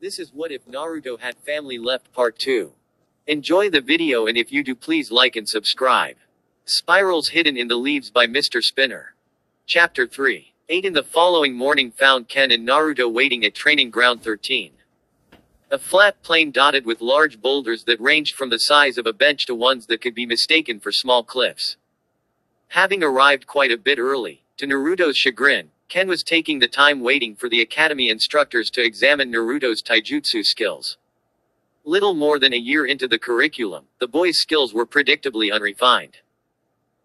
This is what if Naruto had family left part 2. Enjoy the video and if you do please like and subscribe. Spirals hidden in the leaves by Mr. Spinner. Chapter 3. 8 in the following morning found Ken and Naruto waiting at training ground 13. A flat plain dotted with large boulders that ranged from the size of a bench to ones that could be mistaken for small cliffs. Having arrived quite a bit early, to Naruto's chagrin, Ken was taking the time waiting for the academy instructors to examine Naruto's taijutsu skills. Little more than a year into the curriculum, the boy's skills were predictably unrefined.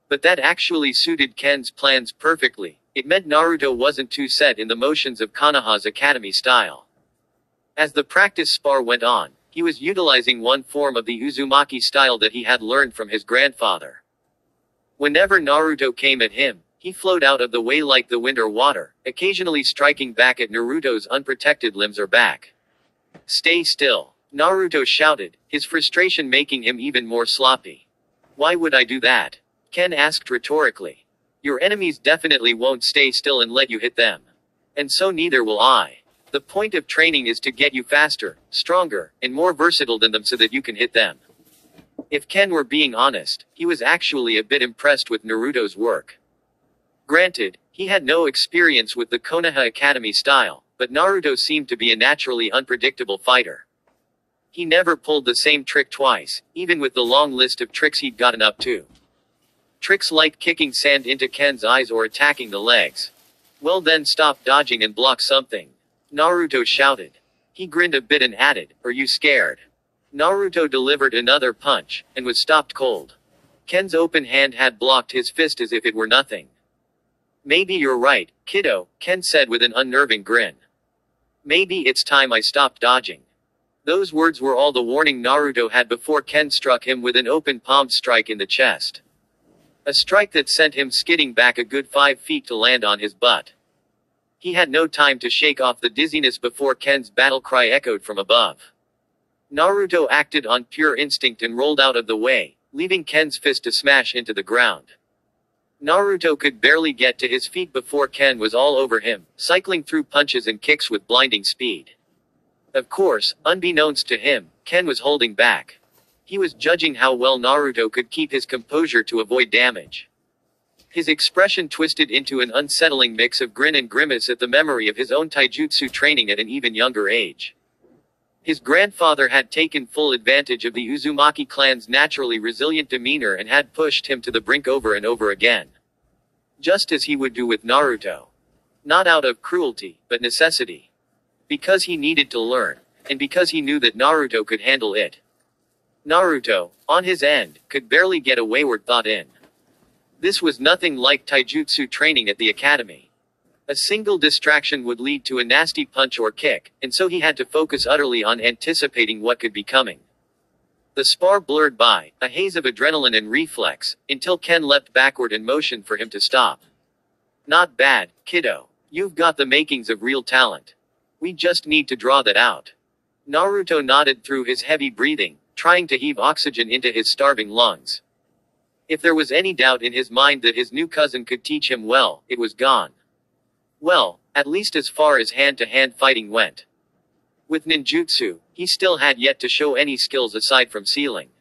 But that actually suited Ken's plans perfectly. It meant Naruto wasn't too set in the motions of Konoha's academy style. As the practice spar went on, he was utilizing one form of the Uzumaki style that he had learned from his grandfather. Whenever Naruto came at him, he flowed out of the way like the wind or water, occasionally striking back at Naruto's unprotected limbs or back. Stay still. Naruto shouted, his frustration making him even more sloppy. Why would I do that? Ken asked rhetorically. Your enemies definitely won't stay still and let you hit them. And so neither will I. The point of training is to get you faster, stronger, and more versatile than them so that you can hit them. If Ken were being honest, he was actually a bit impressed with Naruto's work. Granted, he had no experience with the Konoha Academy style, but Naruto seemed to be a naturally unpredictable fighter. He never pulled the same trick twice, even with the long list of tricks he'd gotten up to. Tricks like kicking sand into Ken's eyes or attacking the legs. Well then stop dodging and block something. Naruto shouted. He grinned a bit and added, Are you scared? Naruto delivered another punch, and was stopped cold. Ken's open hand had blocked his fist as if it were nothing. Maybe you're right, kiddo, Ken said with an unnerving grin. Maybe it's time I stopped dodging. Those words were all the warning Naruto had before Ken struck him with an open palmed strike in the chest. A strike that sent him skidding back a good five feet to land on his butt. He had no time to shake off the dizziness before Ken's battle cry echoed from above. Naruto acted on pure instinct and rolled out of the way, leaving Ken's fist to smash into the ground. Naruto could barely get to his feet before Ken was all over him, cycling through punches and kicks with blinding speed. Of course, unbeknownst to him, Ken was holding back. He was judging how well Naruto could keep his composure to avoid damage. His expression twisted into an unsettling mix of grin and grimace at the memory of his own taijutsu training at an even younger age. His grandfather had taken full advantage of the Uzumaki clan's naturally resilient demeanor and had pushed him to the brink over and over again. Just as he would do with Naruto. Not out of cruelty, but necessity. Because he needed to learn, and because he knew that Naruto could handle it. Naruto, on his end, could barely get a wayward thought in. This was nothing like taijutsu training at the academy. A single distraction would lead to a nasty punch or kick, and so he had to focus utterly on anticipating what could be coming. The spar blurred by, a haze of adrenaline and reflex, until Ken leapt backward and motioned for him to stop. Not bad, kiddo. You've got the makings of real talent. We just need to draw that out. Naruto nodded through his heavy breathing, trying to heave oxygen into his starving lungs. If there was any doubt in his mind that his new cousin could teach him well, it was gone. Well, at least as far as hand-to-hand fighting went. With ninjutsu, he still had yet to show any skills aside from sealing.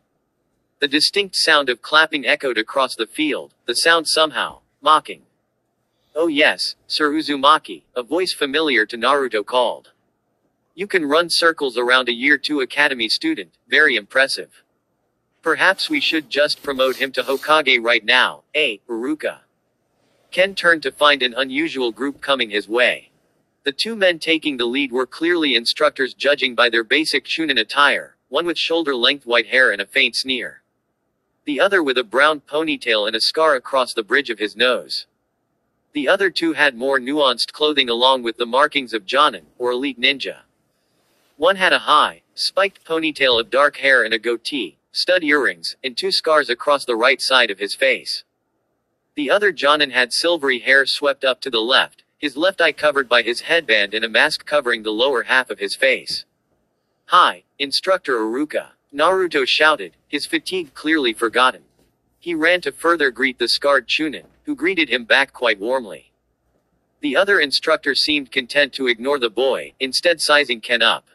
The distinct sound of clapping echoed across the field, the sound somehow, mocking. Oh yes, Sir Uzumaki, a voice familiar to Naruto called. You can run circles around a year 2 academy student, very impressive. Perhaps we should just promote him to Hokage right now, eh, Iruka? Ken turned to find an unusual group coming his way. The two men taking the lead were clearly instructors judging by their basic Chunin attire, one with shoulder-length white hair and a faint sneer. The other with a brown ponytail and a scar across the bridge of his nose. The other two had more nuanced clothing along with the markings of Jonin, or elite ninja. One had a high, spiked ponytail of dark hair and a goatee, stud earrings, and two scars across the right side of his face. The other Jonin had silvery hair swept up to the left, his left eye covered by his headband and a mask covering the lower half of his face. Hi, Instructor Iruka. Naruto shouted, his fatigue clearly forgotten. He ran to further greet the scarred Chunin, who greeted him back quite warmly. The other instructor seemed content to ignore the boy, instead sizing Ken up.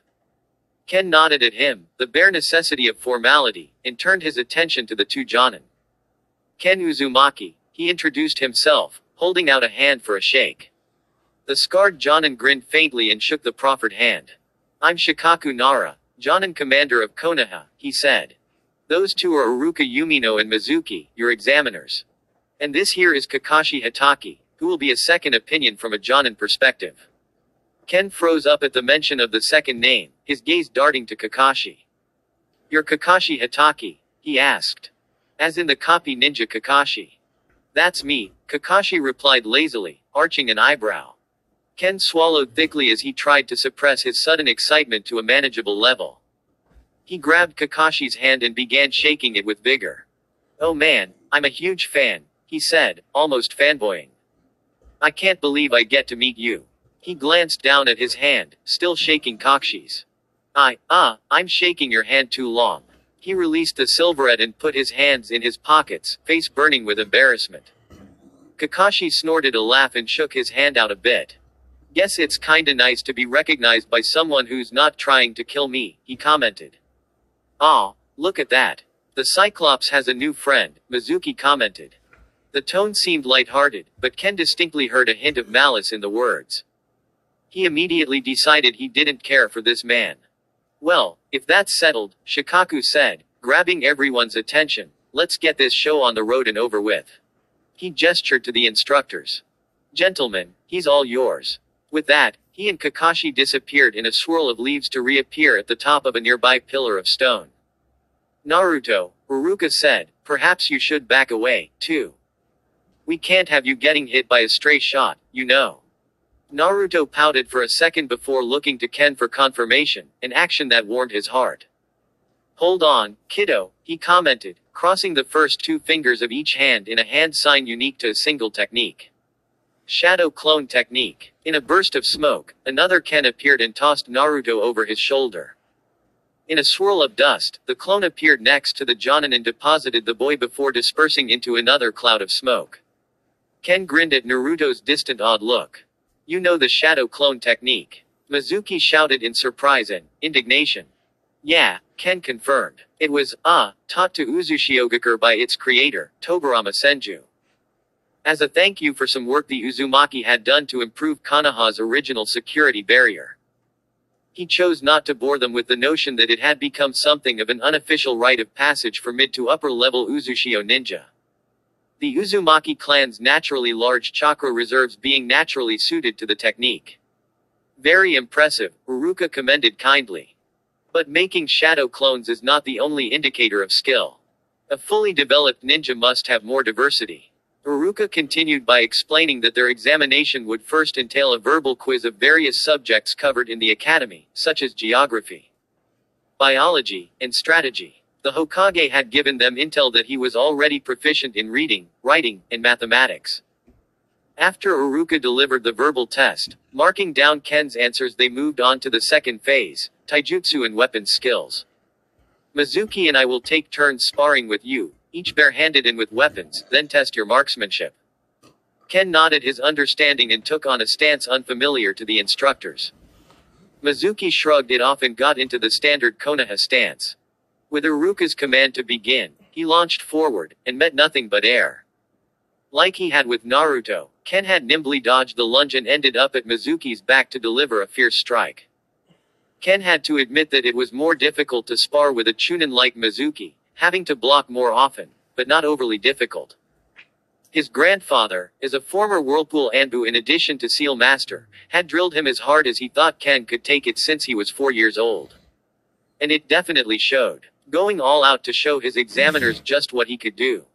Ken nodded at him, the bare necessity of formality, and turned his attention to the two Jonin. Ken Uzumaki, he introduced himself, holding out a hand for a shake. The scarred Jonin grinned faintly and shook the proffered hand. I'm Shikaku Nara, Jonin commander of Konoha, he said. Those two are Iruka Umino and Mizuki, your examiners. And this here is Kakashi Hatake, who will be a second opinion from a Jonin perspective. Ken froze up at the mention of the second name, his gaze darting to Kakashi. You're Kakashi Hatake? he asked. As in the copy ninja Kakashi. That's me, Kakashi replied lazily, arching an eyebrow. Ken swallowed thickly as he tried to suppress his sudden excitement to a manageable level. He grabbed Kakashi's hand and began shaking it with vigor. Oh man, I'm a huge fan, he said, almost fanboying. I can't believe I get to meet you. He glanced down at his hand, still shaking Kakashi's. I, ah, I'm shaking your hand too long. He released the silverette and put his hands in his pockets, face burning with embarrassment. Kakashi snorted a laugh and shook his hand out a bit. Guess it's kinda nice to be recognized by someone who's not trying to kill me, he commented. Ah, look at that. The Cyclops has a new friend, Mizuki commented. The tone seemed light-hearted, but Ken distinctly heard a hint of malice in the words. He immediately decided he didn't care for this man. Well, if that's settled, Shikaku said, grabbing everyone's attention, let's get this show on the road and over with. He gestured to the instructors. Gentlemen, he's all yours. With that, he and Kakashi disappeared in a swirl of leaves to reappear at the top of a nearby pillar of stone. Naruto, Iruka said, perhaps you should back away, too. We can't have you getting hit by a stray shot, you know. Naruto pouted for a second before looking to Ken for confirmation, an action that warmed his heart. Hold on, kiddo, he commented, crossing the first two fingers of each hand in a hand sign unique to a single technique. Shadow Clone Technique. In a burst of smoke, another Ken appeared and tossed Naruto over his shoulder. In a swirl of dust, the clone appeared next to the Jonin and deposited the boy before dispersing into another cloud of smoke. Ken grinned at Naruto's distant odd look. You know the shadow clone technique. Mizuki shouted in surprise and indignation. Yeah, Ken confirmed. It was, ah, uh, taught to Uzushiogakure by its creator, Tobirama Senju. As a thank you for some work the Uzumaki had done to improve Konoha's original security barrier. He chose not to bore them with the notion that it had become something of an unofficial rite of passage for mid to upper level Uzushio ninja. The Uzumaki clan's naturally large chakra reserves being naturally suited to the technique. Very impressive, Iruka commended kindly. But making shadow clones is not the only indicator of skill. A fully developed ninja must have more diversity. Iruka continued by explaining that their examination would first entail a verbal quiz of various subjects covered in the academy, such as geography, biology, and strategy. The Hokage had given them intel that he was already proficient in reading, writing, and mathematics. After Iruka delivered the verbal test, marking down Ken's answers they moved on to the second phase, taijutsu and weapons skills. Mizuki and I will take turns sparring with you, each barehanded and with weapons, then test your marksmanship. Ken nodded his understanding and took on a stance unfamiliar to the instructors. Mizuki shrugged it off and got into the standard Konoha stance. With Iruka's command to begin, he launched forward, and met nothing but air. Like he had with Naruto, Ken had nimbly dodged the lunge and ended up at Mizuki's back to deliver a fierce strike. Ken had to admit that it was more difficult to spar with a Chunin like Mizuki, having to block more often, but not overly difficult. His grandfather, as a former Whirlpool Anbu in addition to Seal Master, had drilled him as hard as he thought Ken could take it since he was four years old. And it definitely showed going all out to show his examiners just what he could do.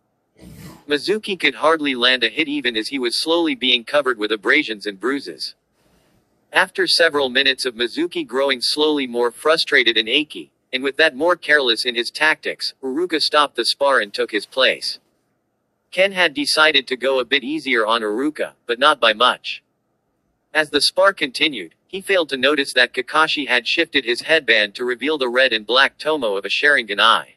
Mizuki could hardly land a hit even as he was slowly being covered with abrasions and bruises. After several minutes of Mizuki growing slowly more frustrated and achy, and with that more careless in his tactics, Iruka stopped the spar and took his place. Ken had decided to go a bit easier on Iruka, but not by much. As the spar continued, he failed to notice that Kakashi had shifted his headband to reveal the red and black tomoe of a Sharingan eye.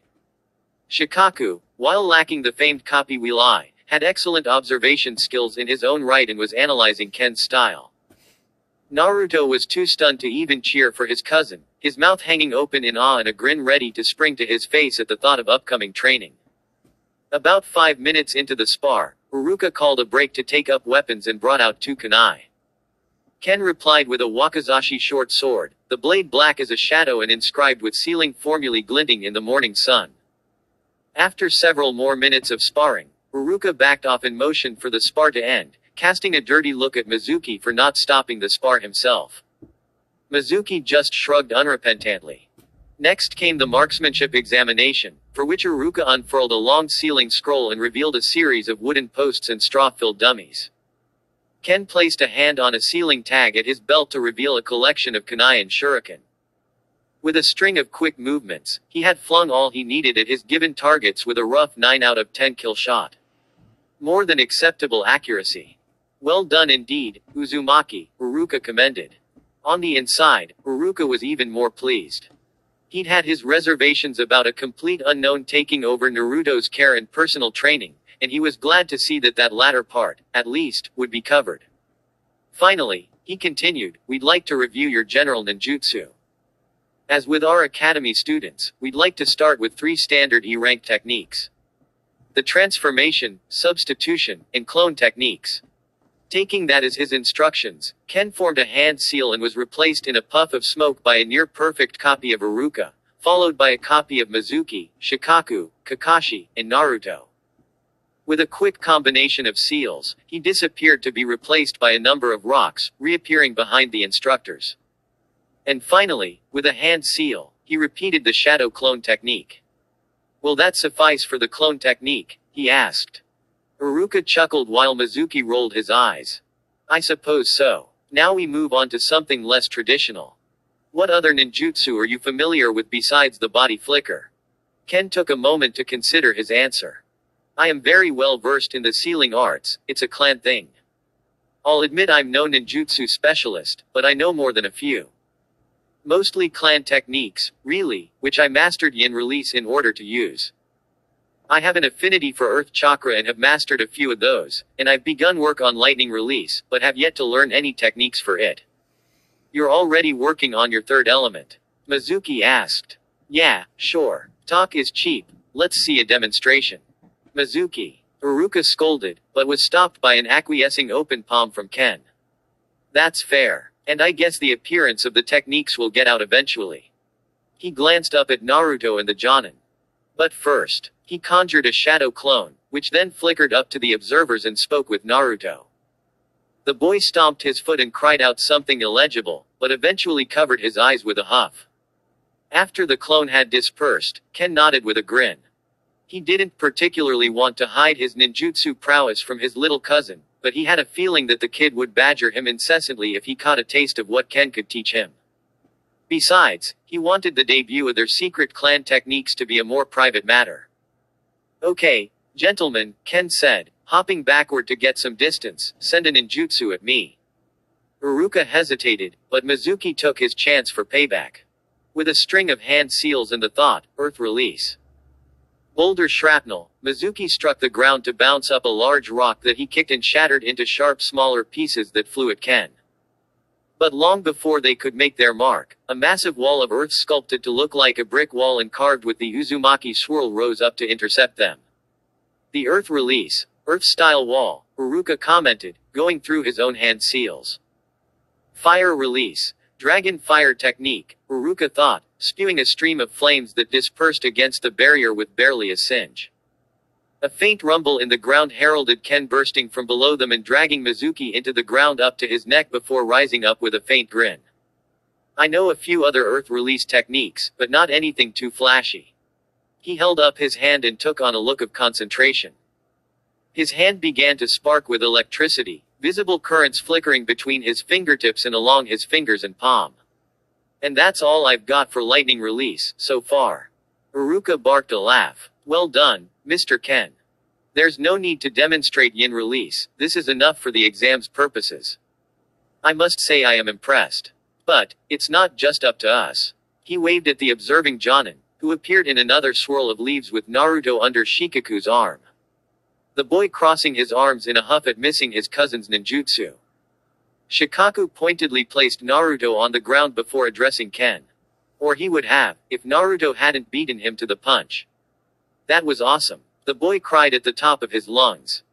Shikaku, while lacking the famed copy wheel eye, had excellent observation skills in his own right and was analyzing Ken's style. Naruto was too stunned to even cheer for his cousin, his mouth hanging open in awe and a grin ready to spring to his face at the thought of upcoming training. About five minutes into the spar, Iruka called a break to take up weapons and brought out two kunai. Ken replied with a wakizashi short sword, the blade black as a shadow and inscribed with sealing formulae glinting in the morning sun. After several more minutes of sparring, Iruka backed off in motion for the spar to end, casting a dirty look at Mizuki for not stopping the spar himself. Mizuki just shrugged unrepentantly. Next came the marksmanship examination, for which Iruka unfurled a long sealing scroll and revealed a series of wooden posts and straw-filled dummies. Ken placed a hand on a sealing tag at his belt to reveal a collection of kunai and shuriken. With a string of quick movements, he had flung all he needed at his given targets with a rough 9 out of 10 kill shot. More than acceptable accuracy. Well done indeed, Uzumaki, Iruka commended. On the inside, Iruka was even more pleased. He'd had his reservations about a complete unknown taking over Naruto's care and personal training, and he was glad to see that that latter part, at least, would be covered. Finally, he continued, we'd like to review your general ninjutsu. As with our academy students, we'd like to start with three standard E rank techniques. The transformation, substitution, and clone techniques. Taking that as his instructions, Ken formed a hand seal and was replaced in a puff of smoke by a near perfect copy of Iruka, followed by a copy of Mizuki, Shikaku, Kakashi, and Naruto. With a quick combination of seals, he disappeared to be replaced by a number of rocks, reappearing behind the instructors. And finally, with a hand seal, he repeated the shadow clone technique. Will that suffice for the clone technique? he asked. Iruka chuckled while Mizuki rolled his eyes. I suppose so. Now we move on to something less traditional. What other ninjutsu are you familiar with besides the body flicker? Ken took a moment to consider his answer. I am very well versed in the sealing arts, it's a clan thing. I'll admit I'm no ninjutsu specialist, but I know more than a few. Mostly clan techniques, really, which I mastered yin release in order to use. I have an affinity for earth chakra and have mastered a few of those, and I've begun work on lightning release, but have yet to learn any techniques for it. You're already working on your third element. Mizuki asked. Yeah, sure. Talk is cheap. Let's see a demonstration. Mizuki. Iruka scolded, but was stopped by an acquiescing open palm from Ken. That's fair. And I guess the appearance of the techniques will get out eventually. He glanced up at Naruto and the Jonin. But first, he conjured a shadow clone, which then flickered up to the observers and spoke with Naruto. The boy stomped his foot and cried out something illegible, but eventually covered his eyes with a huff. After the clone had dispersed, Ken nodded with a grin. He didn't particularly want to hide his ninjutsu prowess from his little cousin, but he had a feeling that the kid would badger him incessantly if he caught a taste of what Ken could teach him. Besides, he wanted the debut of their secret clan techniques to be a more private matter. Okay, gentlemen, Ken said, hopping backward to get some distance, send a ninjutsu at me. Iruka hesitated, but Mizuki took his chance for payback. With a string of hand seals and the thought, earth release. Boulder shrapnel, Mizuki struck the ground to bounce up a large rock that he kicked and shattered into sharp smaller pieces that flew at Ken. But long before they could make their mark, a massive wall of earth sculpted to look like a brick wall and carved with the Uzumaki swirl rose up to intercept them. The earth release, earth-style wall, Iruka commented, going through his own hand seals. Fire release, dragon fire technique, Iruka thought, spewing a stream of flames that dispersed against the barrier with barely a singe. A faint rumble in the ground heralded Ken bursting from below them and dragging Mizuki into the ground up to his neck before rising up with a faint grin. I know a few other earth release techniques, but not anything too flashy. He held up his hand and took on a look of concentration. His hand began to spark with electricity, visible currents flickering between his fingertips and along his fingers and palm. And that's all I've got for lightning release, so far. Iruka barked a laugh. Well done, Mr. Ken. There's no need to demonstrate yin release, this is enough for the exam's purposes. I must say I am impressed. But, it's not just up to us. He waved at the observing Jonin, who appeared in another swirl of leaves with Naruto under Shikaku's arm. The boy crossing his arms in a huff at missing his cousin's ninjutsu. Shikaku pointedly placed Naruto on the ground before addressing Ken. Or he would have, if Naruto hadn't beaten him to the punch. That was awesome. The boy cried at the top of his lungs.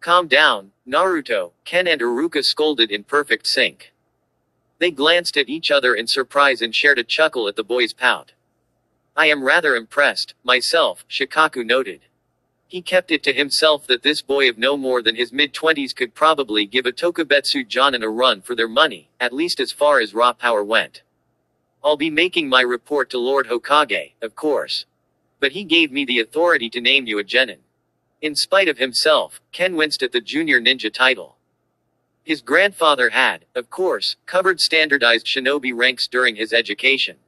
Calm down, Naruto, Ken and Iruka scolded in perfect sync. They glanced at each other in surprise and shared a chuckle at the boy's pout. I am rather impressed, myself, Shikaku noted. He kept it to himself that this boy of no more than his mid-twenties could probably give a Tokubetsu Jonin a run for their money, at least as far as raw power went. I'll be making my report to Lord Hokage, of course. But he gave me the authority to name you a genin. In spite of himself, Ken winced at the junior ninja title. His grandfather had, of course, covered standardized shinobi ranks during his education.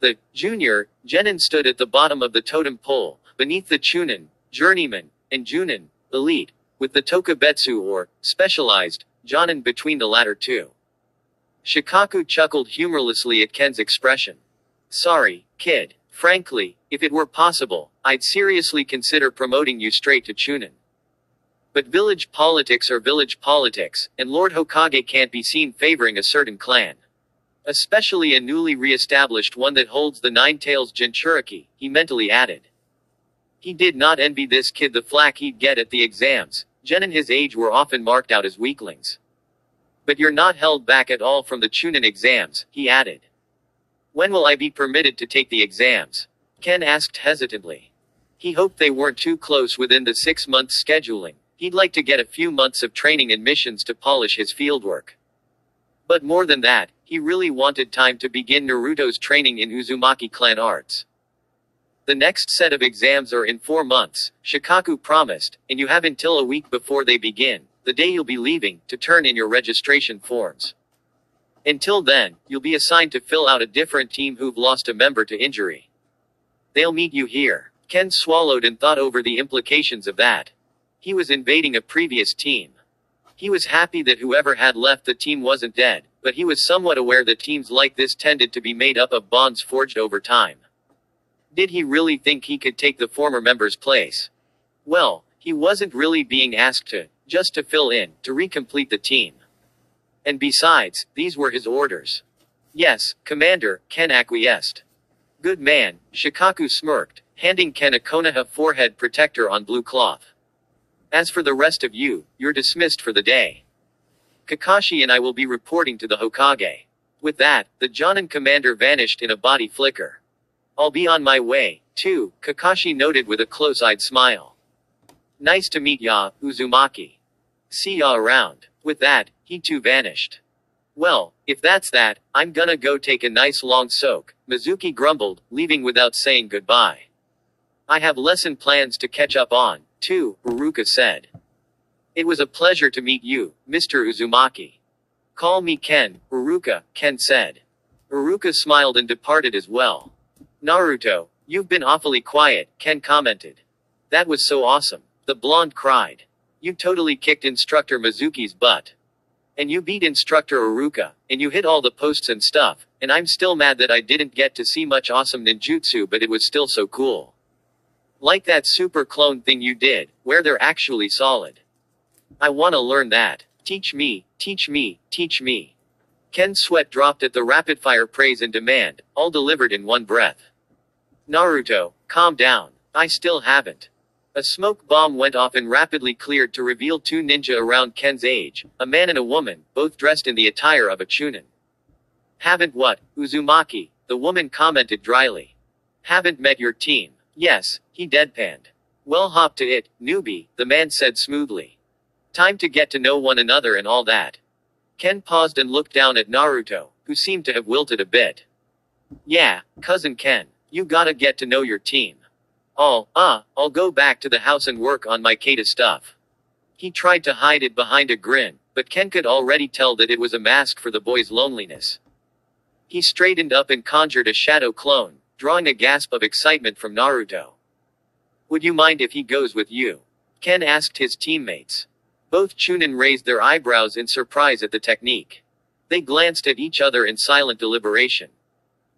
The junior genin stood at the bottom of the totem pole, beneath the chunin, journeyman, and junin, elite, with the tokubetsu or specialized jonin between the latter two. Shikaku chuckled humorlessly at Ken's expression. Sorry, kid. Frankly, if it were possible, I'd seriously consider promoting you straight to Chunin. But village politics are village politics, and Lord Hokage can't be seen favoring a certain clan. Especially a newly re-established one that holds the Nine Tails Jinchuriki, he mentally added. He did not envy this kid the flack he'd get at the exams. Jen and his age were often marked out as weaklings. But you're not held back at all from the Chunin exams, he added. When will I be permitted to take the exams? Ken asked hesitantly. He hoped they weren't too close within the six month scheduling. He'd like to get a few months of training and missions to polish his fieldwork. But more than that, he really wanted time to begin Naruto's training in Uzumaki clan arts. The next set of exams are in four months, Shikaku promised, and you have until a week before they begin, the day you'll be leaving, to turn in your registration forms. Until then, you'll be assigned to fill out a different team who've lost a member to injury. They'll meet you here. Ken swallowed and thought over the implications of that. He was invading a previous team. He was happy that whoever had left the team wasn't dead, but he was somewhat aware that teams like this tended to be made up of bonds forged over time. Did he really think he could take the former member's place? Well, he wasn't really being asked to, just to fill in, to recomplete the team. And besides, these were his orders. Yes, Commander, Ken acquiesced. Good man, Shikaku smirked, handing Ken a Konoha forehead protector on blue cloth. As for the rest of you, you're dismissed for the day. Kakashi and I will be reporting to the Hokage. With that, the Jonin commander vanished in a body flicker. I'll be on my way, too, Kakashi noted with a close-eyed smile. Nice to meet ya, Uzumaki. See ya around. With that, he too vanished. Well, if that's that, I'm gonna go take a nice long soak, Mizuki grumbled, leaving without saying goodbye. I have lesson plans to catch up on, too, Iruka said. It was a pleasure to meet you, Mr. Uzumaki. Call me Ken, Iruka, Ken said. Iruka smiled and departed as well. Naruto, you've been awfully quiet, Ken commented. That was so awesome. The blonde cried. You totally kicked instructor Mizuki's butt. And you beat instructor Iruka, and you hit all the posts and stuff, and I'm still mad that I didn't get to see much awesome ninjutsu but it was still so cool. Like that super clone thing you did, where they're actually solid. I wanna learn that. Teach me, teach me, teach me. Ken's sweat dropped at the rapid fire praise and demand, all delivered in one breath. Naruto, calm down. I still haven't. A smoke bomb went off and rapidly cleared to reveal two ninja around Ken's age, a man and a woman, both dressed in the attire of a chunin. Haven't what, Uzumaki, the woman commented dryly. Haven't met your team. Yes, he deadpanned. Well hop to it, newbie, the man said smoothly. Time to get to know one another and all that. Ken paused and looked down at Naruto, who seemed to have wilted a bit. Yeah, cousin Ken, you gotta get to know your team. I'll, ah, uh, I'll go back to the house and work on my Kata stuff. He tried to hide it behind a grin, but Ken could already tell that it was a mask for the boy's loneliness. He straightened up and conjured a shadow clone, drawing a gasp of excitement from Naruto. Would you mind if he goes with you? Ken asked his teammates. Both Chunin raised their eyebrows in surprise at the technique. They glanced at each other in silent deliberation.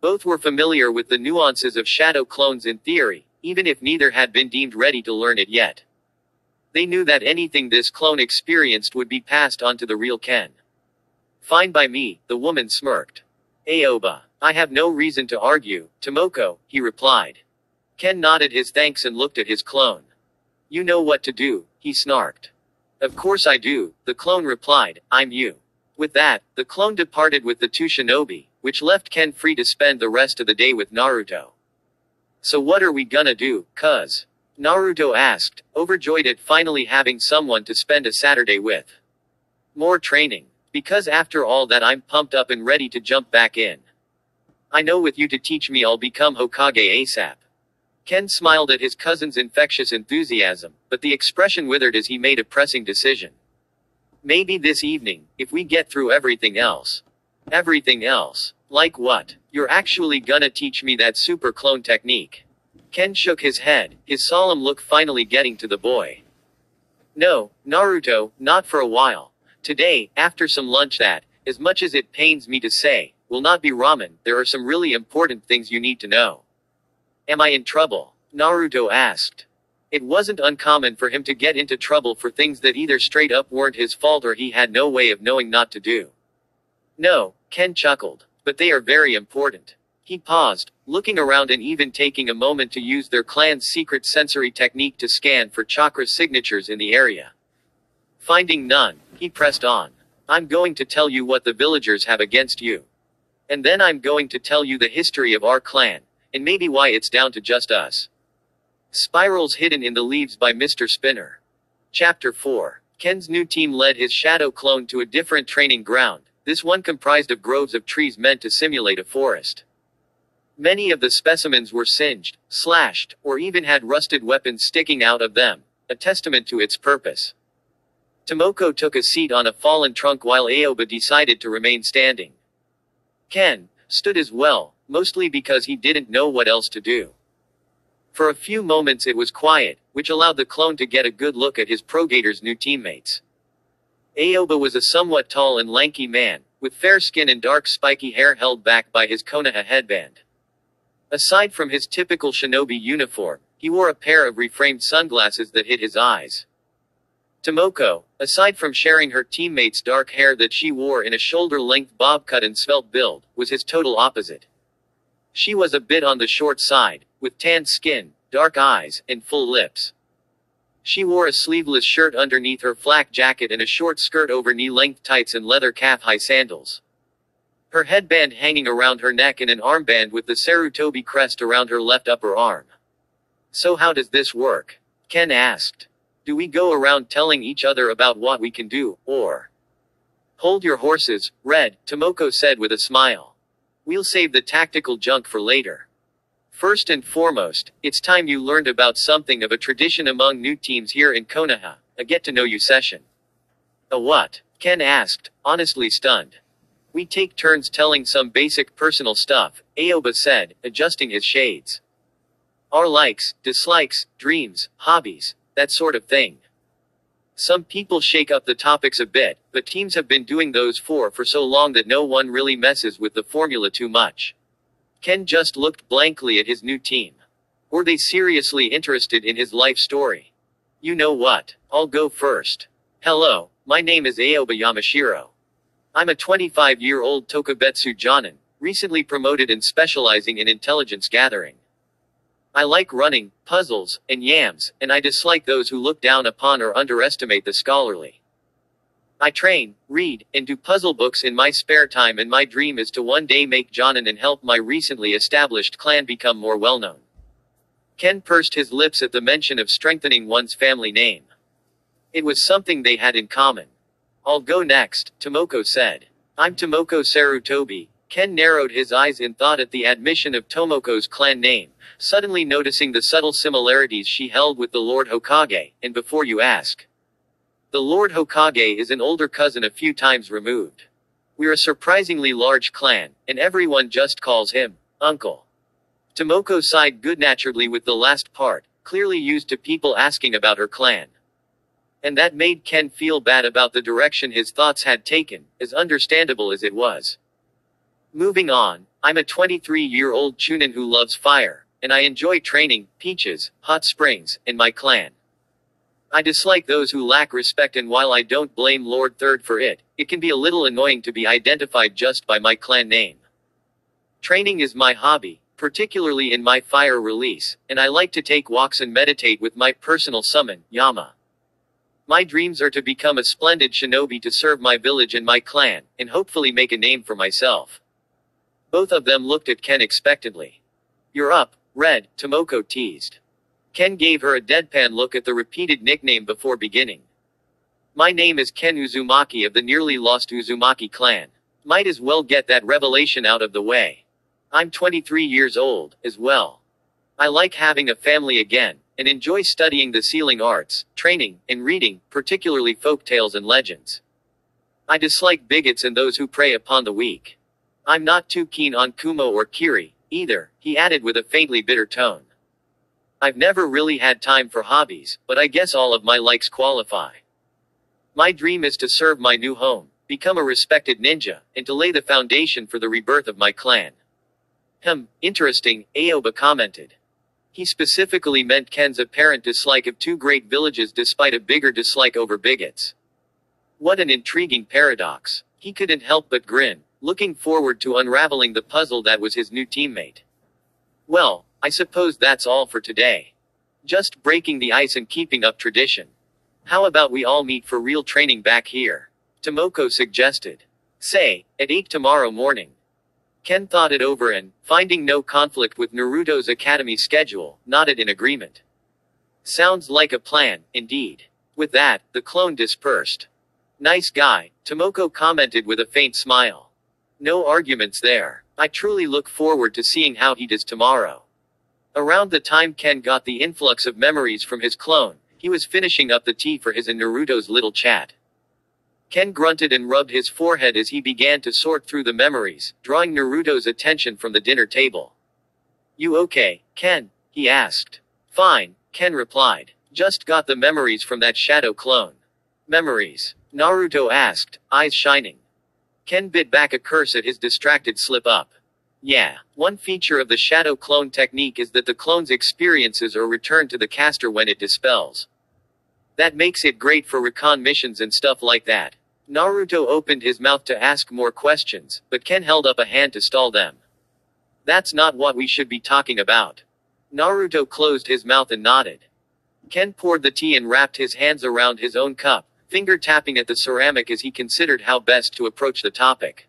Both were familiar with the nuances of shadow clones in theory, even if neither had been deemed ready to learn it yet. They knew that anything this clone experienced would be passed on to the real Ken. Fine by me, the woman smirked. Aoba. I have no reason to argue, Tomoko, he replied. Ken nodded his thanks and looked at his clone. You know what to do, he snarked. Of course I do, the clone replied, I'm you. With that, the clone departed with the two shinobi, which left Ken free to spend the rest of the day with Naruto. So what are we gonna do, cuz? Naruto asked, overjoyed at finally having someone to spend a Saturday with. More training. Because after all that I'm pumped up and ready to jump back in. I know with you to teach me I'll become Hokage ASAP. Ken smiled at his cousin's infectious enthusiasm, but the expression withered as he made a pressing decision. Maybe this evening, if we get through everything else. Everything else. Like what? You're actually gonna teach me that super clone technique. Ken shook his head, his solemn look finally getting to the boy. No, Naruto, not for a while. Today, after some lunch that, as much as it pains me to say, will not be ramen, there are some really important things you need to know. Am I in trouble? Naruto asked. It wasn't uncommon for him to get into trouble for things that either straight up weren't his fault or he had no way of knowing not to do. No, Ken chuckled. But they are very important. He paused, looking around and even taking a moment to use their clan's secret sensory technique to scan for chakra signatures in the area. Finding none, he pressed on. I'm going to tell you what the villagers have against you. And then I'm going to tell you the history of our clan, and maybe why it's down to just us. Spirals Hidden in the Leaves by Mr. Spinner. Chapter 4. Ken's new team led his shadow clone to a different training ground, this one comprised of groves of trees meant to simulate a forest. Many of the specimens were singed, slashed, or even had rusted weapons sticking out of them, a testament to its purpose. Tomoko took a seat on a fallen trunk while Aoba decided to remain standing. Ken stood as well, mostly because he didn't know what else to do. For a few moments it was quiet, which allowed the clone to get a good look at his Progator's new teammates. Aoba was a somewhat tall and lanky man, with fair skin and dark spiky hair held back by his Konoha headband. Aside from his typical shinobi uniform, he wore a pair of reframed sunglasses that hid his eyes. Tomoko, aside from sharing her teammates' dark hair that she wore in a shoulder-length bob cut and svelte build, was his total opposite. She was a bit on the short side, with tanned skin, dark eyes, and full lips. She wore a sleeveless shirt underneath her flak jacket and a short skirt over knee-length tights and leather calf-high sandals. Her headband hanging around her neck and an armband with the Sarutobi crest around her left upper arm. So how does this work? Ken asked. Do we go around telling each other about what we can do, or? Hold your horses, Red, Tomoko said with a smile. We'll save the tactical junk for later. First and foremost, it's time you learned about something of a tradition among new teams here in Konoha, a get to know you session. A what? Ken asked, honestly stunned. We take turns telling some basic personal stuff, Aoba said, adjusting his shades. Our likes, dislikes, dreams, hobbies, that sort of thing. Some people shake up the topics a bit, but teams have been doing those for for so long that no one really messes with the formula too much. Ken just looked blankly at his new team. Were they seriously interested in his life story? You know what? I'll go first. Hello, my name is Aoba Yamashiro. I'm a 25 year old Tokubetsu Jonin, recently promoted and specializing in intelligence gathering. I like running, puzzles, and yams, and I dislike those who look down upon or underestimate the scholarly. I train, read, and do puzzle books in my spare time and my dream is to one day make Jonin and help my recently established clan become more well known. Ken pursed his lips at the mention of strengthening one's family name. It was something they had in common. I'll go next, Tomoko said. I'm Tomoko Sarutobi. Ken narrowed his eyes in thought at the admission of Tomoko's clan name, suddenly noticing the subtle similarities she held with the Lord Hokage, and before you ask. The Lord Hokage is an older cousin a few times removed. We're a surprisingly large clan, and everyone just calls him Uncle. Tomoko sighed good-naturedly with the last part, clearly used to people asking about her clan. And that made Ken feel bad about the direction his thoughts had taken, as understandable as it was. Moving on, I'm a 23 year old Chunin who loves fire, and I enjoy training, peaches, hot springs, and my clan. I dislike those who lack respect and while I don't blame Lord Third for it, it can be a little annoying to be identified just by my clan name. Training is my hobby, particularly in my fire release, and I like to take walks and meditate with my personal summon, Yama. My dreams are to become a splendid shinobi to serve my village and my clan, and hopefully make a name for myself. Both of them looked at Ken expectantly. You're up, Red, Tomoko teased. Ken gave her a deadpan look at the repeated nickname before beginning. My name is Ken Uzumaki of the nearly lost Uzumaki clan. Might as well get that revelation out of the way. I'm 23 years old, as well. I like having a family again, and enjoy studying the sealing arts, training, and reading, particularly folk tales and legends. I dislike bigots and those who prey upon the weak. I'm not too keen on Kumo or Kiri, either, he added with a faintly bitter tone. I've never really had time for hobbies, but I guess all of my likes qualify. My dream is to serve my new home, become a respected ninja, and to lay the foundation for the rebirth of my clan. Hmm, interesting, Aoba commented. He specifically meant Ken's apparent dislike of two great villages despite a bigger dislike over bigots. What an intriguing paradox. He couldn't help but grin, looking forward to unraveling the puzzle that was his new teammate. Well, I suppose that's all for today. Just breaking the ice and keeping up tradition. How about we all meet for real training back here? Tomoko suggested. Say, at 8 tomorrow morning. Ken thought it over and, finding no conflict with Naruto's academy schedule, nodded in agreement. Sounds like a plan, indeed. With that, the clone dispersed. Nice guy, Tomoko commented with a faint smile. No arguments there. I truly look forward to seeing how he does tomorrow. Around the time Ken got the influx of memories from his clone, he was finishing up the tea for his and Naruto's little chat. Ken grunted and rubbed his forehead as he began to sort through the memories, drawing Naruto's attention from the dinner table. You okay, Ken? he asked. Fine, Ken replied. Just got the memories from that shadow clone. Memories? Naruto asked, eyes shining. Ken bit back a curse at his distracted slip up. Yeah. One feature of the shadow clone technique is that the clone's experiences are returned to the caster when it dispels. That makes it great for recon missions and stuff like that. Naruto opened his mouth to ask more questions, but Ken held up a hand to stall them. That's not what we should be talking about. Naruto closed his mouth and nodded. Ken poured the tea and wrapped his hands around his own cup, finger tapping at the ceramic as he considered how best to approach the topic.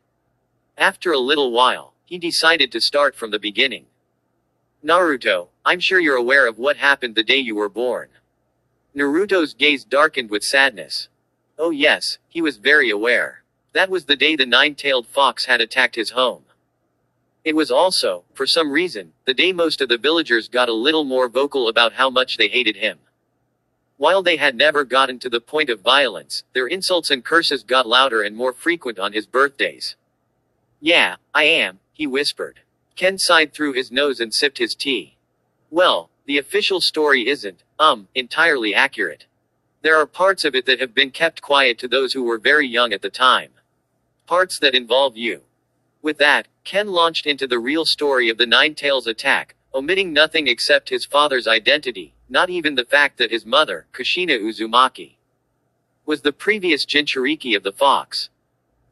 After a little while, he decided to start from the beginning. Naruto, I'm sure you're aware of what happened the day you were born. Naruto's gaze darkened with sadness. Oh yes, he was very aware. That was the day the nine-tailed fox had attacked his home. It was also, for some reason, the day most of the villagers got a little more vocal about how much they hated him. While they had never gotten to the point of violence, their insults and curses got louder and more frequent on his birthdays. Yeah, I am, he whispered. Ken sighed through his nose and sipped his tea. Well, the official story isn't, um, entirely accurate. There are parts of it that have been kept quiet to those who were very young at the time. Parts that involve you. With that, Ken launched into the real story of the Nine Tails attack, omitting nothing except his father's identity, not even the fact that his mother, Kushina Uzumaki, was the previous Jinchuriki of the Fox.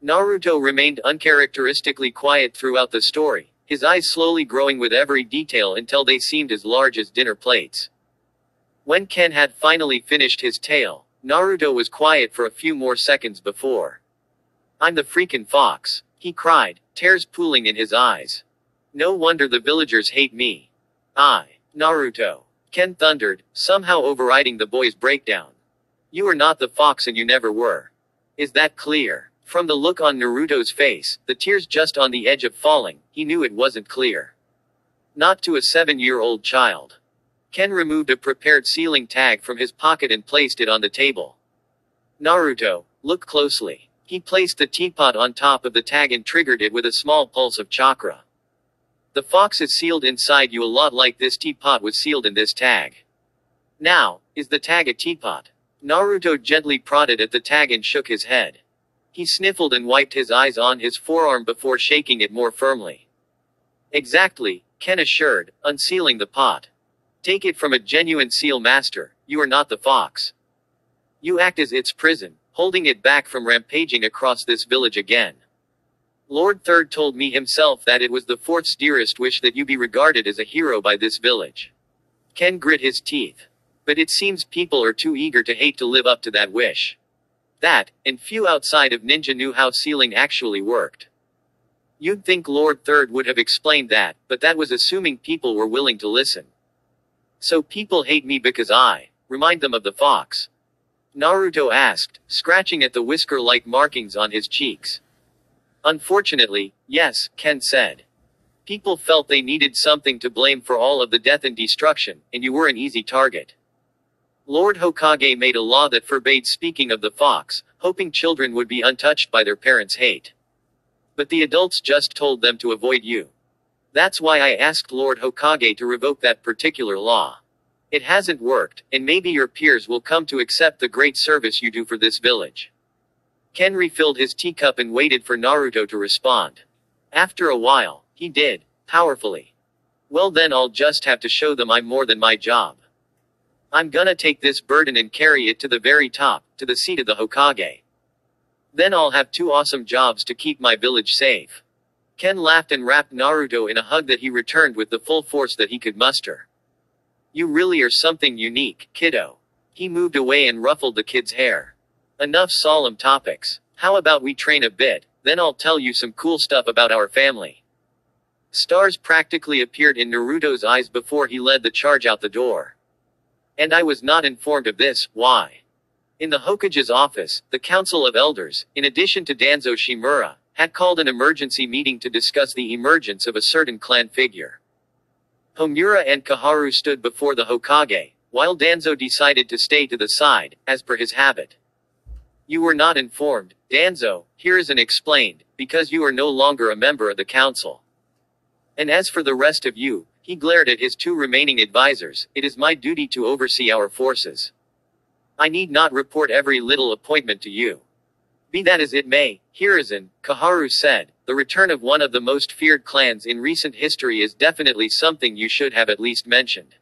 Naruto remained uncharacteristically quiet throughout the story, his eyes slowly growing with every detail until they seemed as large as dinner plates. When Ken had finally finished his tale, Naruto was quiet for a few more seconds before. I'm the freakin' fox, he cried, tears pooling in his eyes. No wonder the villagers hate me. I, Naruto. Ken thundered, somehow overriding the boy's breakdown. You are not the fox and you never were. Is that clear? From the look on Naruto's face, the tears just on the edge of falling, he knew it wasn't clear. Not to a seven-year-old child. Ken removed a prepared sealing tag from his pocket and placed it on the table. Naruto, look closely. He placed the teapot on top of the tag and triggered it with a small pulse of chakra. The fox is sealed inside you a lot like this teapot was sealed in this tag. Now, is the tag a teapot? Naruto gently prodded at the tag and shook his head. He sniffled and wiped his eyes on his forearm before shaking it more firmly. Exactly, Ken assured, unsealing the pot. Take it from a genuine seal master, you are not the fox. You act as its prison, holding it back from rampaging across this village again. Lord Third told me himself that it was the fourth's dearest wish that you be regarded as a hero by this village. Ken grit his teeth. But it seems people are too eager to hate to live up to that wish. That, and few outside of Ninja knew how sealing actually worked. You'd think Lord Third would have explained that, but that was assuming people were willing to listen. So people hate me because I remind them of the fox. Naruto asked, scratching at the whisker-like markings on his cheeks. Unfortunately, yes, Ken said. People felt they needed something to blame for all of the death and destruction, and you were an easy target. Lord Hokage made a law that forbade speaking of the fox, hoping children would be untouched by their parents' hate. But the adults just told them to avoid you. That's why I asked Lord Hokage to revoke that particular law. It hasn't worked, and maybe your peers will come to accept the great service you do for this village. Ken refilled his teacup and waited for Naruto to respond. After a while, he did, powerfully. Well then I'll just have to show them I'm more than my job. I'm gonna take this burden and carry it to the very top, to the seat of the Hokage. Then I'll have two awesome jobs to keep my village safe. Ken laughed and wrapped Naruto in a hug that he returned with the full force that he could muster. You really are something unique, kiddo. He moved away and ruffled the kid's hair. Enough solemn topics. How about we train a bit, then I'll tell you some cool stuff about our family. Stars practically appeared in Naruto's eyes before he led the charge out the door. And I was not informed of this, why? In the Hokage's office, the Council of Elders, in addition to Danzo Shimura, had called an emergency meeting to discuss the emergence of a certain clan figure. Homura and Koharu stood before the Hokage, while Danzo decided to stay to the side, as per his habit. You were not informed, Danzo, Hiruzen explained, because you are no longer a member of the council. And as for the rest of you, he glared at his two remaining advisors, it is my duty to oversee our forces. I need not report every little appointment to you. Be that as it may, Hiruzen, Koharu said, the return of one of the most feared clans in recent history is definitely something you should have at least mentioned.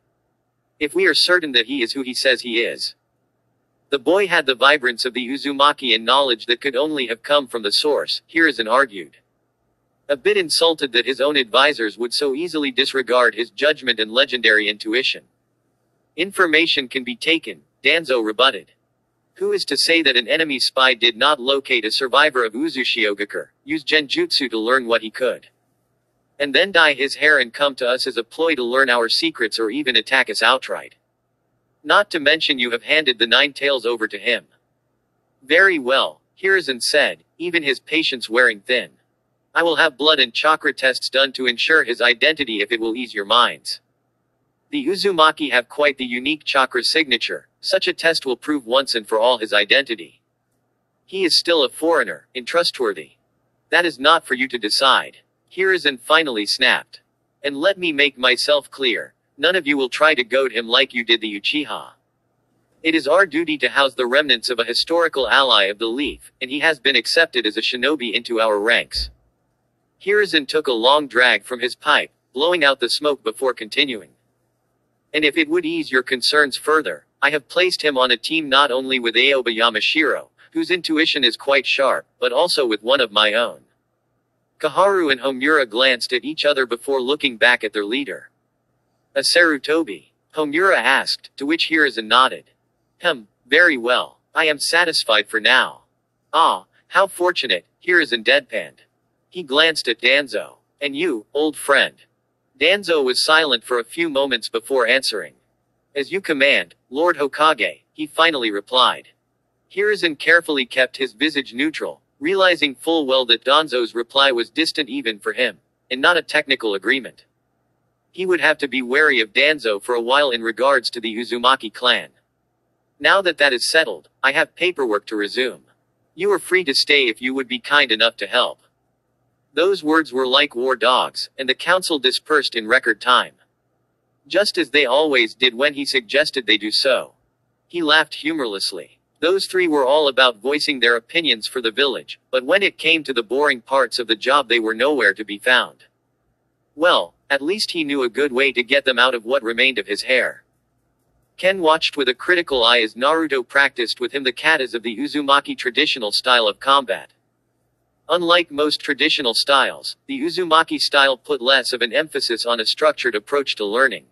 If we are certain that he is who he says he is, the boy had the vibrance of the Uzumaki and knowledge that could only have come from the source, Hiruzen argued. A bit insulted that his own advisors would so easily disregard his judgment and legendary intuition. Information can be taken, Danzo rebutted. Who is to say that an enemy spy did not locate a survivor of Uzushiogakure, use genjutsu to learn what he could? And then dye his hair and come to us as a ploy to learn our secrets or even attack us outright. Not to mention you have handed the nine tails over to him. Very well, Hiruzen said, even his patience wearing thin. I will have blood and chakra tests done to ensure his identity if it will ease your minds. The Uzumaki have quite the unique chakra signature, such a test will prove once and for all his identity. He is still a foreigner, untrustworthy. That is not for you to decide. Hiruzen finally snapped. And let me make myself clear, None of you will try to goad him like you did the Uchiha. It is our duty to house the remnants of a historical ally of the Leaf, and he has been accepted as a shinobi into our ranks. Hiruzen took a long drag from his pipe, blowing out the smoke before continuing. And if it would ease your concerns further, I have placed him on a team not only with Aoba Yamashiro, whose intuition is quite sharp, but also with one of my own. Koharu and Homura glanced at each other before looking back at their leader. A Sarutobi? Homura asked, to which Hiruzen nodded. Hm, very well. I am satisfied for now. Ah, how fortunate, Hiruzen deadpanned. He glanced at Danzo. And you, old friend. Danzo was silent for a few moments before answering. As you command, Lord Hokage, he finally replied. Hiruzen carefully kept his visage neutral, realizing full well that Danzo's reply was distant even for him, and not a technical agreement. He would have to be wary of Danzo for a while in regards to the Uzumaki clan. Now that that is settled, I have paperwork to resume. You are free to stay if you would be kind enough to help. Those words were like war dogs, and the council dispersed in record time. Just as they always did when he suggested they do so. He laughed humorlessly. Those three were all about voicing their opinions for the village, but when it came to the boring parts of the job they were nowhere to be found. Well, at least he knew a good way to get them out of what remained of his hair. Ken watched with a critical eye as Naruto practiced with him the katas of the Uzumaki traditional style of combat. Unlike most traditional styles, the Uzumaki style put less of an emphasis on a structured approach to learning.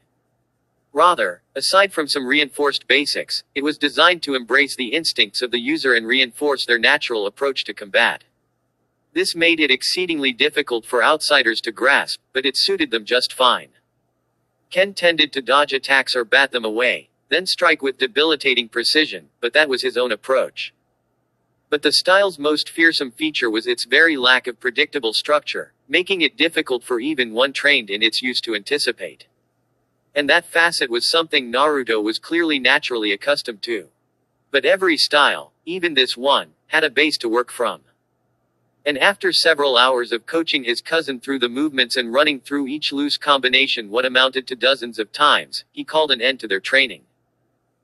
Rather, aside from some reinforced basics, it was designed to embrace the instincts of the user and reinforce their natural approach to combat. This made it exceedingly difficult for outsiders to grasp, but it suited them just fine. Ken tended to dodge attacks or bat them away, then strike with debilitating precision, but that was his own approach. But the style's most fearsome feature was its very lack of predictable structure, making it difficult for even one trained in its use to anticipate. And that facet was something Naruto was clearly naturally accustomed to. But every style, even this one, had a base to work from. And after several hours of coaching his cousin through the movements and running through each loose combination what amounted to dozens of times, he called an end to their training.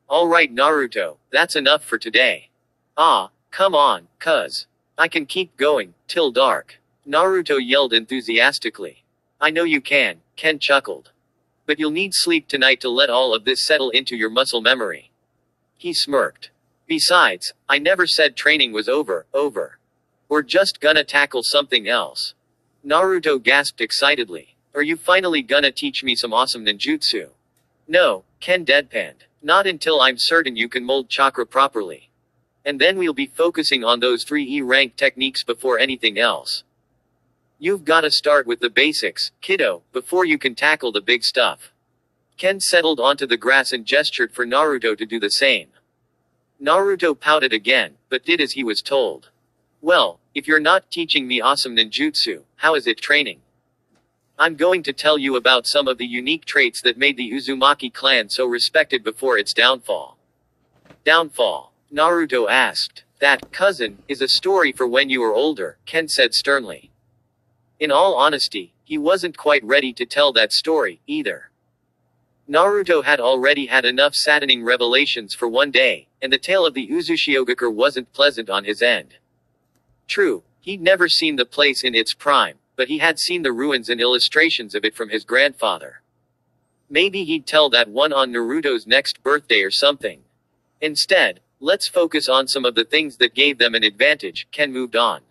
Alright Naruto, that's enough for today. Ah, come on, cuz. I can keep going, till dark. Naruto yelled enthusiastically. I know you can, Ken chuckled. But you'll need sleep tonight to let all of this settle into your muscle memory. He smirked. Besides, I never said training was over, over. We're just gonna tackle something else. Naruto gasped excitedly. Are you finally gonna teach me some awesome ninjutsu? No, Ken deadpanned. Not until I'm certain you can mold chakra properly. And then we'll be focusing on those 3E rank techniques before anything else. You've gotta start with the basics, kiddo, before you can tackle the big stuff. Ken settled onto the grass and gestured for Naruto to do the same. Naruto pouted again, but did as he was told. Well, if you're not teaching me awesome ninjutsu, how is it training? I'm going to tell you about some of the unique traits that made the Uzumaki clan so respected before its downfall. Downfall. Naruto asked. That, cousin, is a story for when you are older, Ken said sternly. In all honesty, he wasn't quite ready to tell that story, either. Naruto had already had enough saddening revelations for one day, and the tale of the Uzushiogakure wasn't pleasant on his end. True, he'd never seen the place in its prime, but he had seen the ruins and illustrations of it from his grandfather. Maybe he'd tell that one on Naruto's next birthday or something. Instead, let's focus on some of the things that gave them an advantage, Ken moved on.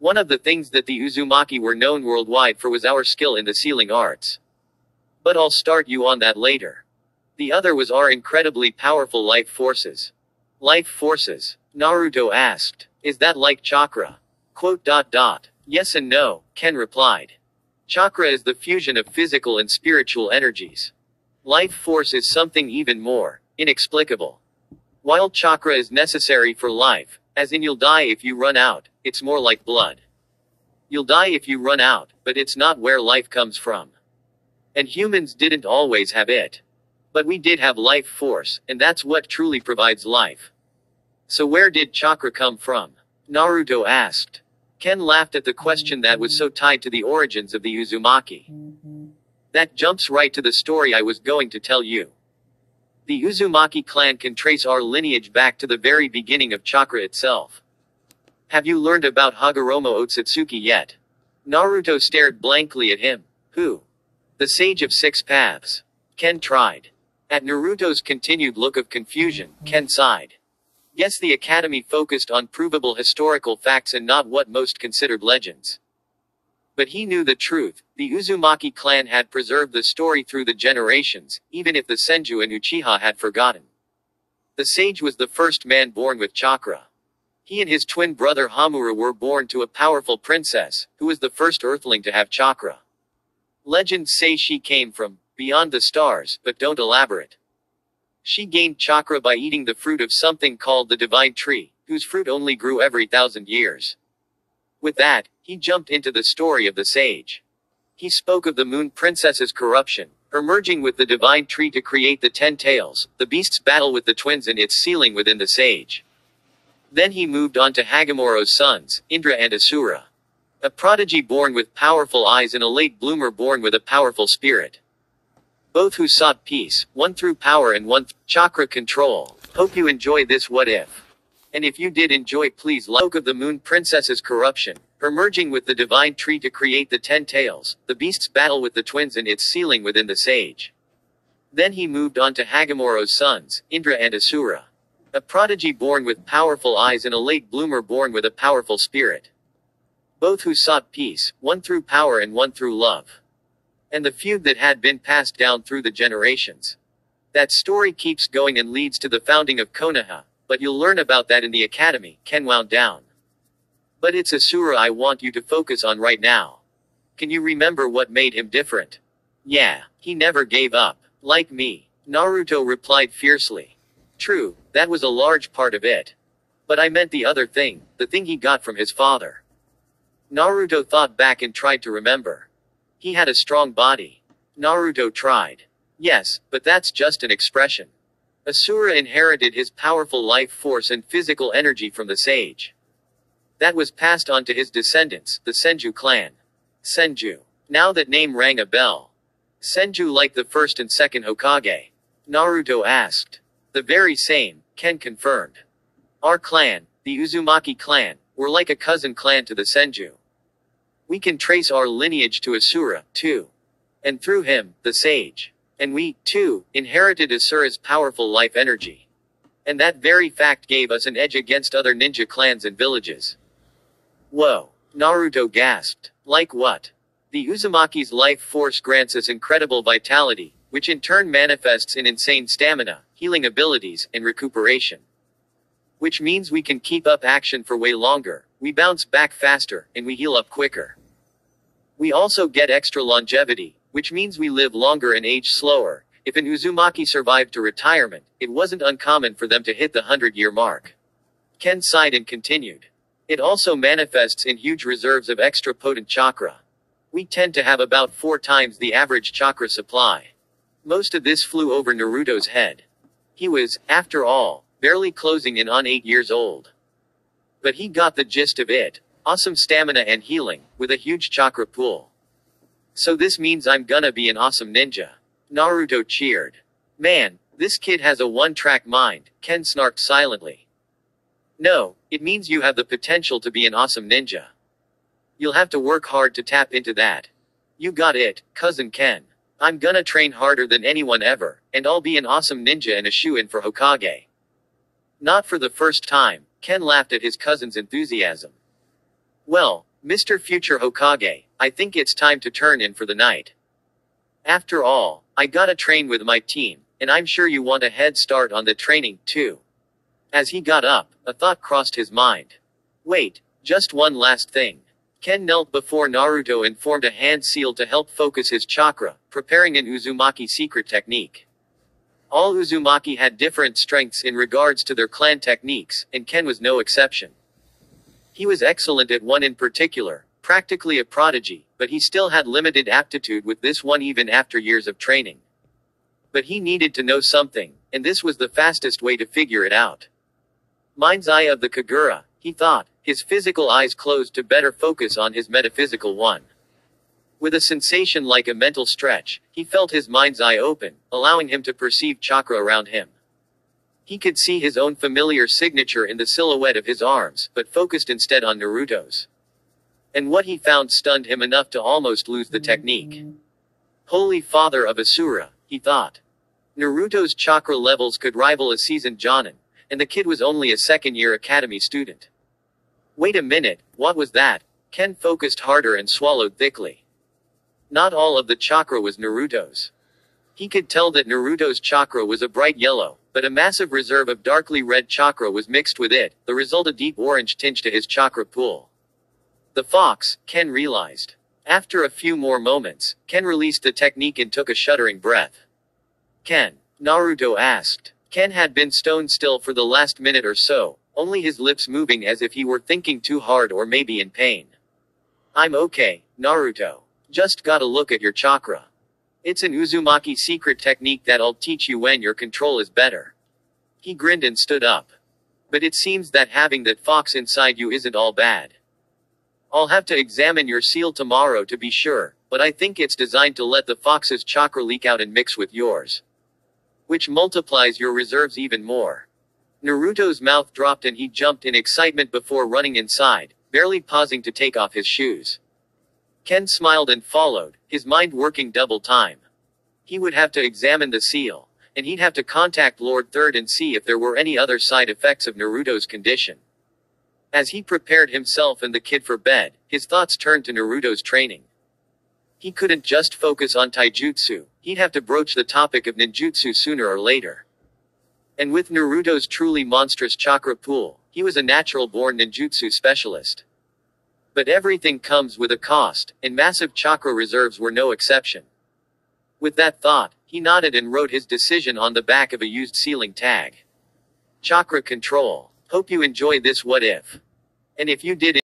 One of the things that the Uzumaki were known worldwide for was our skill in the sealing arts. But I'll start you on that later. The other was our incredibly powerful life forces. Life forces? Naruto asked. Is that like chakra? Quote dot dot. Yes and no, Ken replied. Chakra is the fusion of physical and spiritual energies. Life force is something even more inexplicable. While chakra is necessary for life, as in you'll die if you run out, it's more like blood. You'll die if you run out, but it's not where life comes from. And humans didn't always have it. But we did have life force, and that's what truly provides life. So where did chakra come from? Naruto asked. Ken laughed at the question that was so tied to the origins of the Uzumaki. That jumps right to the story I was going to tell you. The Uzumaki clan can trace our lineage back to the very beginning of chakra itself. Have you learned about Hagoromo Otsutsuki yet? Naruto stared blankly at him. Who? The Sage of Six Paths. Ken tried. At Naruto's continued look of confusion, Ken sighed. Yes, the Academy focused on provable historical facts and not what most considered legends. But he knew the truth. The Uzumaki clan had preserved the story through the generations, even if the Senju and Uchiha had forgotten. The sage was the first man born with chakra. He and his twin brother Hamura were born to a powerful princess, who was the first earthling to have chakra. Legends say she came from beyond the stars, but don't elaborate. She gained chakra by eating the fruit of something called the divine tree, whose fruit only grew every thousand years. With that, he jumped into the story of the sage. He spoke of the moon princess's corruption, her merging with the divine tree to create the ten tails, the beast's battle with the twins and its sealing within the sage. Then he moved on to Hagoromo's sons, Indra and Asura. A prodigy born with powerful eyes and a late bloomer born with a powerful spirit. Both who sought peace, one through power and one through chakra control. Hope you enjoy this what if. And if you did enjoy please like of the moon princess's corruption, her merging with the divine tree to create the ten tails, the beast's battle with the twins and its sealing within the sage. Then he moved on to Hagoromo's sons, Indra and Asura. A prodigy born with powerful eyes and a late bloomer born with a powerful spirit. Both who sought peace, one through power and one through love. And the feud that had been passed down through the generations. That story keeps going and leads to the founding of Konoha, but you'll learn about that in the academy, Ken wound down. But it's Asura I want you to focus on right now. Can you remember what made him different? Yeah, he never gave up. Like me. Naruto replied fiercely. True, that was a large part of it. But I meant the other thing, the thing he got from his father. Naruto thought back and tried to remember. He had a strong body. Naruto tried. Yes, but that's just an expression. Asura inherited his powerful life force and physical energy from the sage. That was passed on to his descendants, the Senju clan. Senju. Now that name rang a bell. Senju like the first and second Hokage? Naruto asked. The very same, Ken confirmed. Our clan, the Uzumaki clan, were like a cousin clan to the Senju. We can trace our lineage to Asura, too. And through him, the sage. And we, too, inherited Asura's powerful life energy. And that very fact gave us an edge against other ninja clans and villages. Whoa. Naruto gasped. Like what? The Uzumaki's life force grants us incredible vitality, which in turn manifests in insane stamina, healing abilities, and recuperation. Which means we can keep up action for way longer, we bounce back faster, and we heal up quicker. We also get extra longevity, which means we live longer and age slower. If an Uzumaki survived to retirement, it wasn't uncommon for them to hit the 100 year mark. Ken sighed and continued. It also manifests in huge reserves of extra potent chakra. We tend to have about four times the average chakra supply. Most of this flew over Naruto's head. He was, after all, barely closing in on 8 years old. But he got the gist of it. Awesome stamina and healing, with a huge chakra pool. So this means I'm gonna be an awesome ninja. Naruto cheered. Man, this kid has a one-track mind, Ken snarked silently. No, it means you have the potential to be an awesome ninja. You'll have to work hard to tap into that. You got it, cousin Ken. I'm gonna train harder than anyone ever, and I'll be an awesome ninja and a shoe-in for Hokage. Not for the first time, Ken laughed at his cousin's enthusiasm. Well, Mr. Future Hokage, I think it's time to turn in for the night. After all, I gotta train with my team, and I'm sure you want a head start on the training, too. As he got up, a thought crossed his mind. Wait, just one last thing. Ken knelt before Naruto and formed a hand seal to help focus his chakra, preparing an Uzumaki secret technique. All Uzumaki had different strengths in regards to their clan techniques, and Ken was no exception. He was excellent at one in particular, practically a prodigy, but he still had limited aptitude with this one even after years of training. But he needed to know something, and this was the fastest way to figure it out. Mind's eye of the Kagura, he thought, his physical eyes closed to better focus on his metaphysical one. With a sensation like a mental stretch, he felt his mind's eye open, allowing him to perceive chakra around him. He could see his own familiar signature in the silhouette of his arms, but focused instead on Naruto's. And what he found stunned him enough to almost lose the technique. Holy Father of Asura, he thought. Naruto's chakra levels could rival a seasoned Jonin, and the kid was only a second year academy student. Wait a minute, what was that? Ken focused harder and swallowed thickly. Not all of the chakra was Naruto's. He could tell that Naruto's chakra was a bright yellow, but a massive reserve of darkly red chakra was mixed with it, the result a deep orange tinge to his chakra pool. The fox, Ken realized. After a few more moments, Ken released the technique and took a shuddering breath. Ken? Naruto asked. Ken had been stone still for the last minute or so, only his lips moving as if he were thinking too hard or maybe in pain. I'm okay, Naruto. Just gotta look at your chakra. It's an Uzumaki secret technique that I'll teach you when your control is better. He grinned and stood up. But it seems that having that fox inside you isn't all bad. I'll have to examine your seal tomorrow to be sure, but I think it's designed to let the fox's chakra leak out and mix with yours. Which multiplies your reserves even more. Naruto's mouth dropped and he jumped in excitement before running inside, barely pausing to take off his shoes. Ken smiled and followed, his mind working double time. He would have to examine the seal, and he'd have to contact Lord Third and see if there were any other side effects of Naruto's condition. As he prepared himself and the kid for bed, his thoughts turned to Naruto's training. He couldn't just focus on taijutsu, he'd have to broach the topic of ninjutsu sooner or later. And with Naruto's truly monstrous chakra pool, he was a natural born ninjutsu specialist. But everything comes with a cost, and massive chakra reserves were no exception. With that thought, he nodded and wrote his decision on the back of a used sealing tag. Chakra control. Hope you enjoy this what if. And if you did